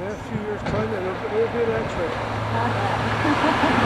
In a few years time, it'll, it'll be an extra.